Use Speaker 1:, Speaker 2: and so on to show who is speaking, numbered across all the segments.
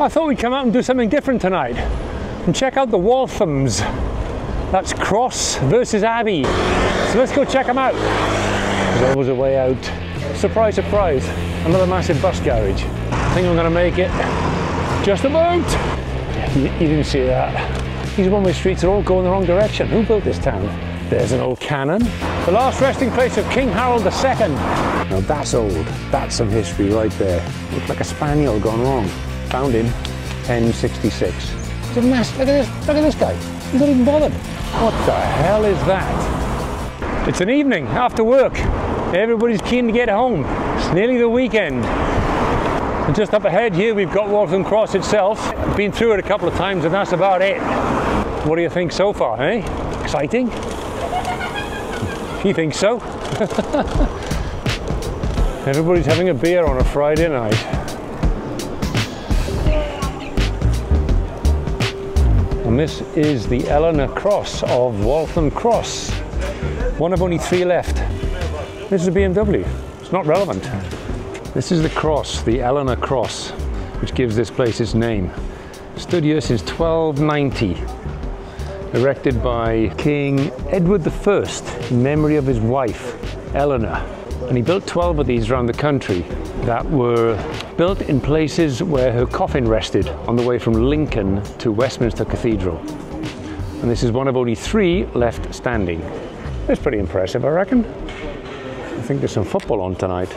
Speaker 1: I thought we'd come out and do something different tonight and check out the Walthams. That's Cross versus Abbey. So let's go check them out. There's always a way out. Surprise, surprise, another massive bus garage. I think I'm gonna make it just about. You, you didn't see that. These one-way streets are all going the wrong direction. Who built this town? There's an old cannon. The last resting place of King Harold II. Now that's old. That's some history right there. Looks like a spaniel gone wrong. Found in 1066. It's a mess. Look at this. Look at this guy. He's not even bothered. What the hell is that? It's an evening after work. Everybody's keen to get home. It's nearly the weekend. And just up ahead here we've got Waltham Cross itself. Been through it a couple of times and that's about it. What do you think so far, eh? Exciting? He thinks so. Everybody's having a beer on a Friday night. And this is the Eleanor Cross of Waltham Cross. One of only three left. This is a BMW. It's not relevant. This is the cross, the Eleanor Cross, which gives this place its name. Stood here since 1290 erected by King Edward I in memory of his wife, Eleanor. And he built 12 of these around the country that were built in places where her coffin rested on the way from Lincoln to Westminster Cathedral. And this is one of only three left standing. It's pretty impressive, I reckon. I think there's some football on tonight.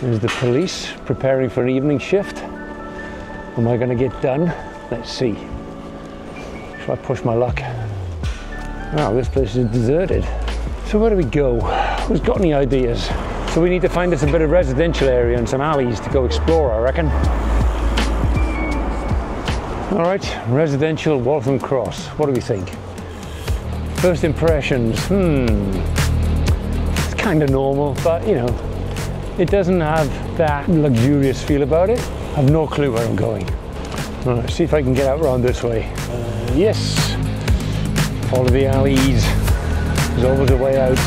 Speaker 1: There's the police preparing for an evening shift. Am I going to get done? Let's see. Shall I push my luck? Oh, this place is deserted. So where do we go? Who's got any ideas? So we need to find us a bit of residential area and some alleys to go explore, I reckon. All right, residential Waltham Cross. What do we think? First impressions, hmm. It's kind of normal, but you know, it doesn't have that luxurious feel about it. I have no clue where I'm going. All right, see if I can get out around this way. Yes, follow the alleys. There's always a way out.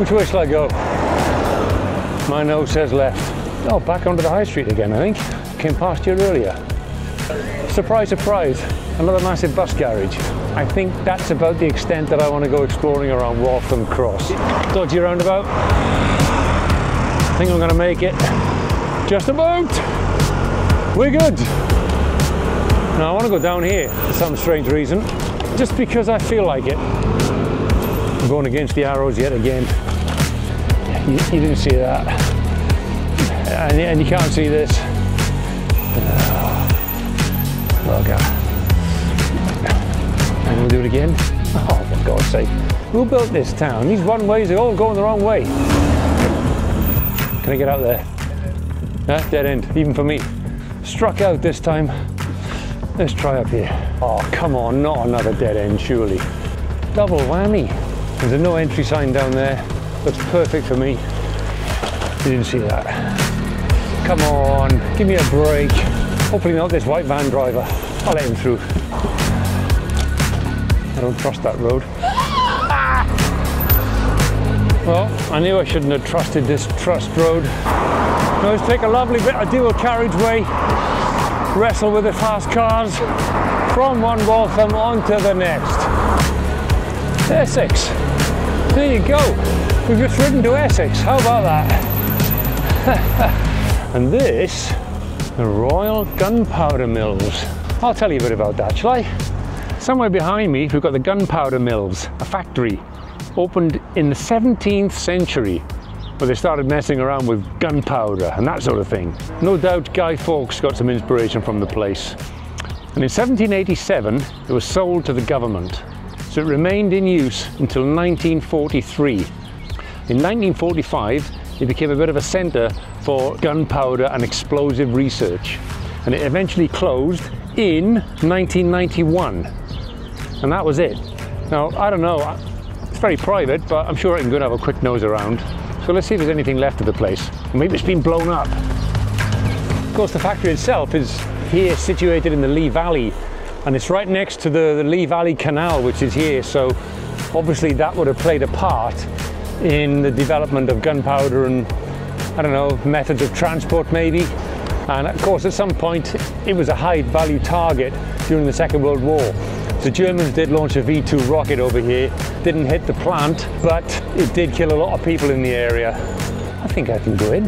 Speaker 1: Which way shall I go? My nose says left. Oh, back onto the high street again, I think. Came past here earlier. Surprise, surprise, another massive bus garage. I think that's about the extent that I want to go exploring around Waltham Cross. Dodgy roundabout I think I'm going to make it just about. We're good. Now I want to go down here for some strange reason, just because I feel like it. I'm going against the arrows yet again. You, you didn't see that. And, and, you can't see this. Oh, God. And we'll do it again. Oh, for God's sake. Who built this town? These one ways are all going the wrong way. Can I get out there? Ah, dead end, even for me. Struck out this time. Let's try up here. Oh, come on, not another dead end, surely. Double whammy. There's a no entry sign down there. Looks perfect for me. You didn't see that. Come on, give me a break. Hopefully not this white van driver. I'll let him through. I don't trust that road. Ah! Well, I knew I shouldn't have trusted this trust road. Let's take a lovely bit of dual carriageway, wrestle with the fast cars from one Waltham onto the next. Essex. There you go. We've just ridden to Essex. How about that? and this, the Royal Gunpowder Mills. I'll tell you a bit about that, shall I? Somewhere behind me, we've got the Gunpowder Mills, a factory opened in the 17th century where they started messing around with gunpowder and that sort of thing. No doubt Guy Fawkes got some inspiration from the place. And in 1787 it was sold to the government. So it remained in use until 1943. In 1945 it became a bit of a centre for gunpowder and explosive research. And it eventually closed in 1991. And that was it. Now, I don't know, it's very private, but I'm sure I can go and have a quick nose around. So let's see if there's anything left of the place. Maybe it's been blown up. Of course, the factory itself is here situated in the Lee Valley, and it's right next to the, the Lee Valley Canal, which is here. So obviously that would have played a part in the development of gunpowder and I don't know, methods of transport maybe. And of course, at some point, it was a high value target during the Second World War. The Germans did launch a V2 rocket over here, didn't hit the plant, but it did kill a lot of people in the area. I think I can go in,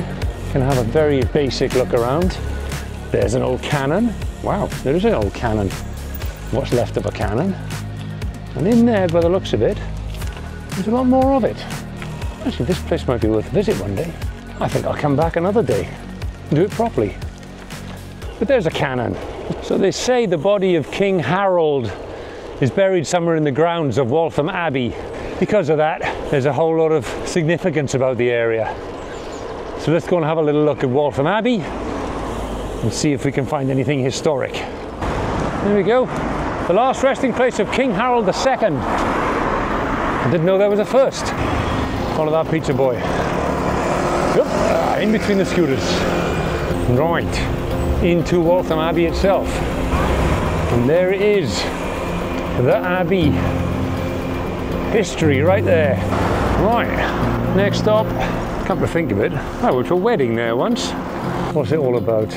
Speaker 1: can have a very basic look around. There's an old cannon. Wow, there is an old cannon. What's left of a cannon. And in there, by the looks of it, there's a lot more of it. Actually, this place might be worth a visit one day. I think I'll come back another day and do it properly. But there's a cannon. So they say the body of King Harold is buried somewhere in the grounds of Waltham Abbey. Because of that, there's a whole lot of significance about the area. So let's go and have a little look at Waltham Abbey and see if we can find anything historic. There we go. The last resting place of King Harold II. I didn't know there was a first. Follow that pizza boy. Yep, uh, in between the scooters. Right, into Waltham Abbey itself. And there it is, the Abbey. History right there. Right, next stop, come to think of it, I went to a wedding there once. What's it all about?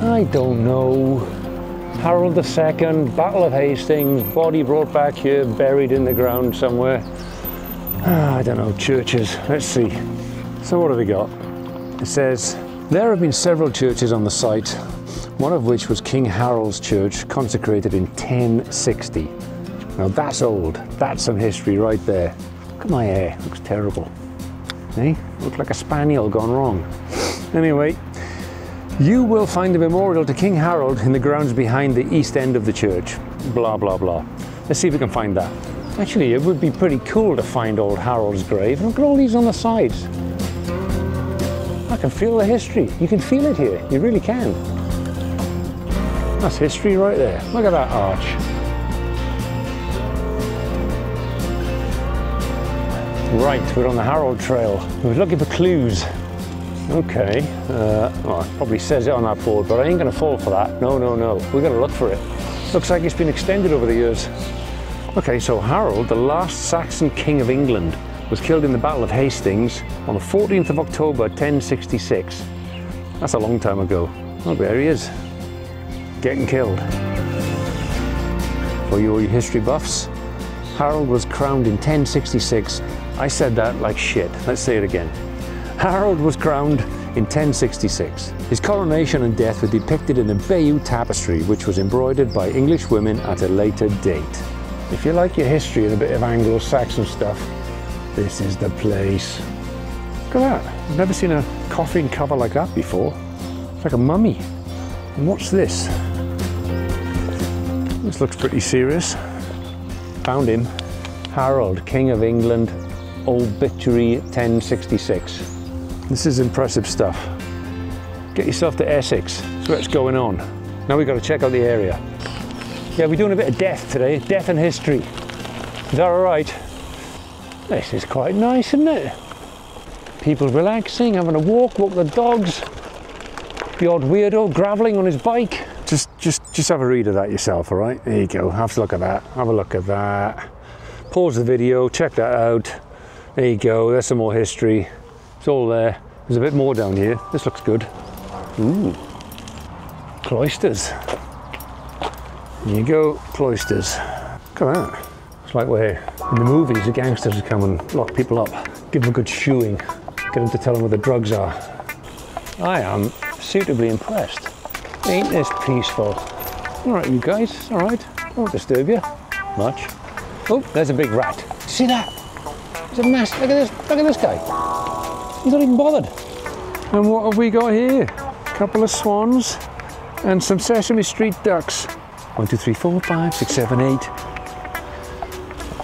Speaker 1: I don't know. Harold II, Battle of Hastings, body brought back here, buried in the ground somewhere. Ah, I don't know, churches. Let's see. So what have we got? It says, there have been several churches on the site, one of which was King Harold's Church, consecrated in 1060. Now that's old. That's some history right there. Look at my hair, looks terrible. Eh? Looks like a spaniel gone wrong. Anyway, you will find a memorial to King Harold in the grounds behind the east end of the church. Blah, blah, blah. Let's see if we can find that. Actually, it would be pretty cool to find old Harold's grave. Look at all these on the sides. I can feel the history. You can feel it here. You really can. That's history right there. Look at that arch. Right, we're on the Harold Trail. We're looking for clues. Okay, uh, well, it probably says it on that board, but I ain't gonna fall for that. No, no, no. We're gonna look for it. Looks like it's been extended over the years. Okay, so Harold, the last Saxon king of England, was killed in the Battle of Hastings on the 14th of October 1066. That's a long time ago. Oh, there he is, getting killed. For you history buffs, Harold was crowned in 1066. I said that like shit. Let's say it again. Harold was crowned in 1066. His coronation and death were depicted in the Bayeux Tapestry, which was embroidered by English women at a later date. If you like your history and a bit of Anglo-Saxon stuff, this is the place. Look at that. I've never seen a coffin cover like that before. It's like a mummy. And what's this? This looks pretty serious. Found him. Harold, King of England, obituary 1066. This is impressive stuff. Get yourself to Essex. That's what's going on. Now we've got to check out the area. Yeah, we're doing a bit of death today, death and history. Is that all right? This is quite nice, isn't it? People relaxing, having a walk, walk the dogs. The odd weirdo graveling on his bike. Just, just, just have a read of that yourself, all right? There you go. Have a look at that. Have a look at that. Pause the video. Check that out. There you go. There's some more history. It's all there. There's a bit more down here. This looks good. Ooh, cloisters. There you go, cloisters. Look at that. It's like where in the movies the gangsters would come and lock people up, give them a good shoeing, get them to tell them where the drugs are. I am suitably impressed. Ain't this peaceful? All right, you guys, all right. I won't disturb you much. Oh, there's a big rat. See that? It's a mess. Look at this. Look at this guy. He's not even bothered. And what have we got here? A couple of swans and some Sesame Street ducks. One, two, three, four, five, six, seven, eight.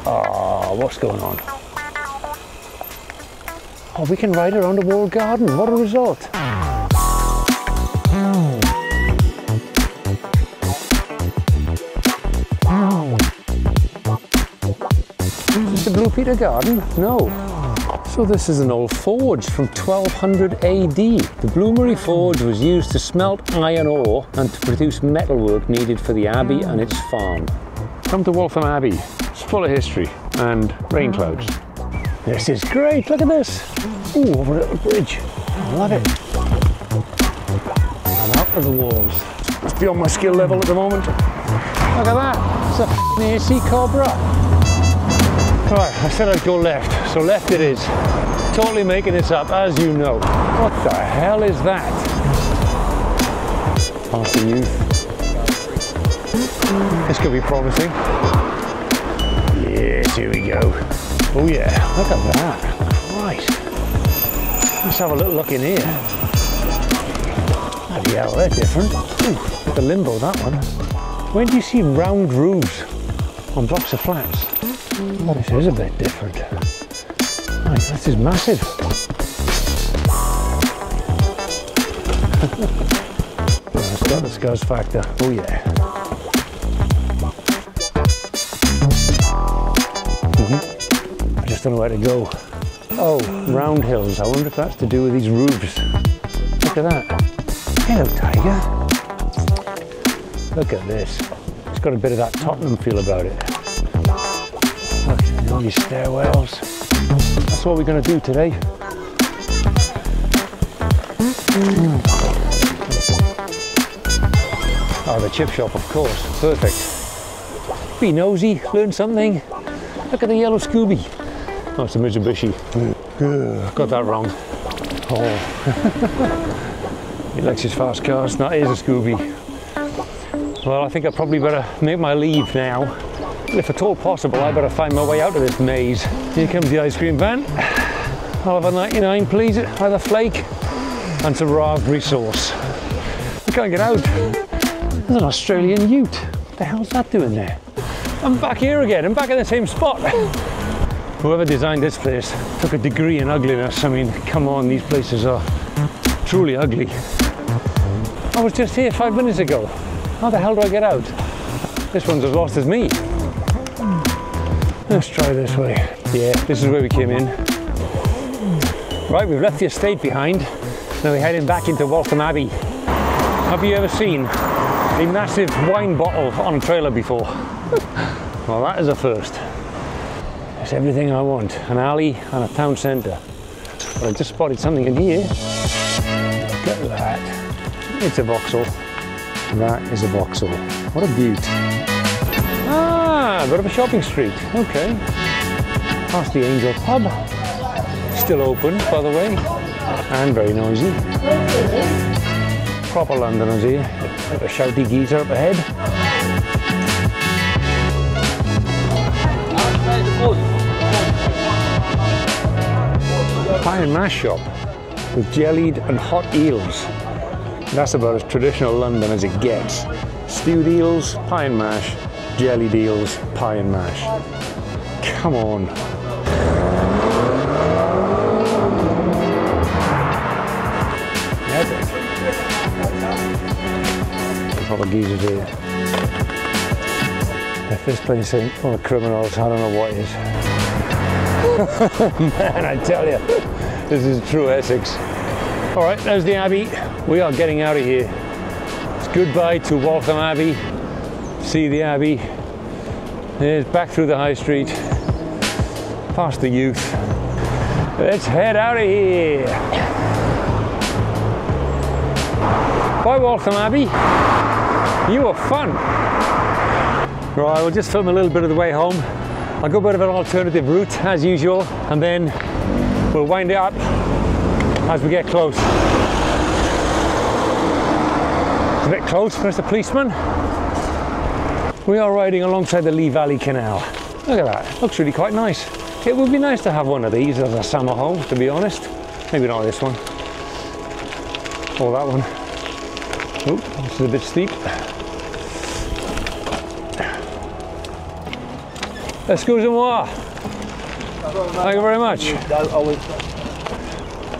Speaker 1: Oh, what's going on? Oh, we can ride around a walled garden. What a result. Peter Garden? No. So this is an old forge from 1200 AD. The Bloomery Forge was used to smelt iron ore and to produce metalwork needed for the abbey and its farm. Come to Waltham Abbey. It's full of history and rain clouds. This is great, look at this. Ooh, over a little bridge. I love it. I'm out of the walls. It's beyond my skill level at the moment. Look at that, it's a f***ing AC Cobra. Right, I said I'd go left, so left it is. Totally making this up, as you know. What the hell is that? Past the youth. This could be promising. Yes, here we go. Oh yeah, look at that. Right. Let's have a little look in here. Bloody hell, they're different. Ooh, the limbo, that one. When do you see round roofs on blocks of flats? Oh, this is a bit different. Right, this is massive. it's got the scuzz factor. Oh yeah. Mm-hmm. I just don't know where to go. Oh, round hills. I wonder if that's to do with these roofs. Look at that. Hello, tiger. Look at this. It's got a bit of that Tottenham feel about it. These stairwells. That's what we're going to do today. Oh, the chip shop, of course. Perfect. Be nosy, learn something. Look at the yellow Scooby. Oh, it's a Mitsubishi. Got that wrong. Oh. he likes his fast cars. That is a Scooby. Well, I think I probably better make my leave now. If at all possible, I better find my way out of this maze. Here comes the ice cream van. I'll have a 99, please, with a flake and some raspberry sauce. I can't get out. There's an Australian ute. What the hell's that doing there? I'm back here again. I'm back in the same spot. Whoever designed this place took a degree in ugliness. I mean, come on, these places are truly ugly. I was just here five minutes ago. How the hell do I get out? This one's as lost as me. Let's try this way. Yeah, this is where we came in. Right, we've left the estate behind. Now we're heading back into Waltham Abbey. Have you ever seen a massive wine bottle on a trailer before? well, that is a first. It's everything I want, an alley and a town centre. But I just spotted something in here. Look at that. It's a Vauxhall. That is a Vauxhall. What a beaut. Ah, a bit of a shopping street. Okay. Past the Angel Pub. Still open, by the way. And very noisy. Proper Londoners here. A shouty geezer up ahead. Pie and mash shop with jellied and hot eels. That's about as traditional London as it gets. Stewed eels, pie and mash, jellied deals, pie and mash. Come on. Epic. Proper geezers here. If this place ain't full of criminals, I don't know what is. Man, I tell you, this is true Essex. All right, there's the Abbey. We are getting out of here. It's goodbye to Waltham Abbey. See the Abbey. There's back through the High Street, past the youth. Let's head out of here. Bye, Waltham Abbey. You were fun. Right, we'll just film a little bit of the way home. I'll go a bit of an alternative route as usual, and then we'll wind it up as we get close. It's a bit close, Mr. Policeman. We are riding alongside the Lee Valley Canal. Look at that, looks really quite nice. It would be nice to have one of these as a summer home, to be honest. Maybe not this one. Or that one. Oh, this is a bit steep. Excusez-moi. Thank you very much.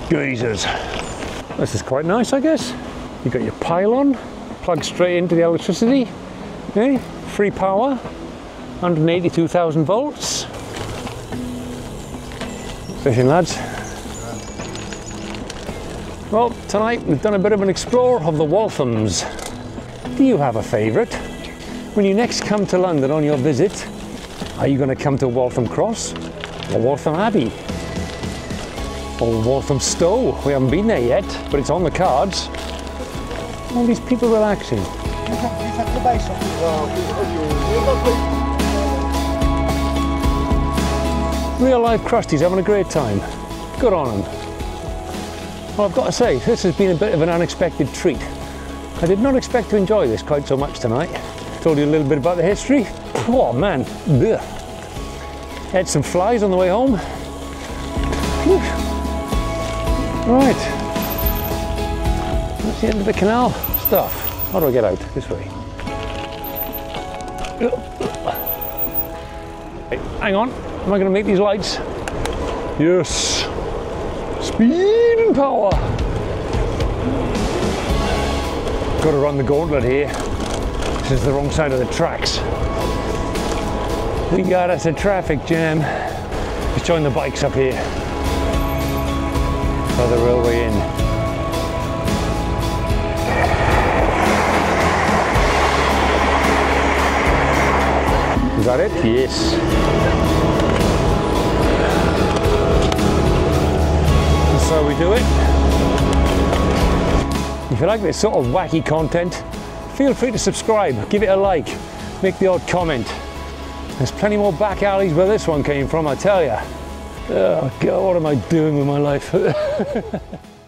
Speaker 1: Jesus. This is quite nice, I guess. You've got your pylon, plugged straight into the electricity. Okay, free power, 182,000 volts. Fishing lads. Well, tonight we've done a bit of an explore of the Walthams. Do you have a favourite? When you next come to London on your visit, are you going to come to Waltham Cross or Waltham Abbey? Or Walthamstow. We haven't been there yet, but it's on the cards. All these people relaxing. Real life crusties having a great time. Good on them. Well, I've got to say, this has been a bit of an unexpected treat. I did not expect to enjoy this quite so much tonight. Told you a little bit about the history. Oh man, Ugh. had some flies on the way home. Whew. Right, that's the end of the canal stuff. How do I get out? This way. Hey, hang on, am I going to make these lights? Yes. Speed and power. Got to run the gauntlet here. This is the wrong side of the tracks. We got us a traffic jam. Let's join the bikes up here. For the railway in. That it? Yes. That's how we do it. If you like this sort of wacky content, feel free to subscribe, give it a like, make the odd comment. There's plenty more back alleys where this one came from, I tell you. Oh God, what am I doing with my life?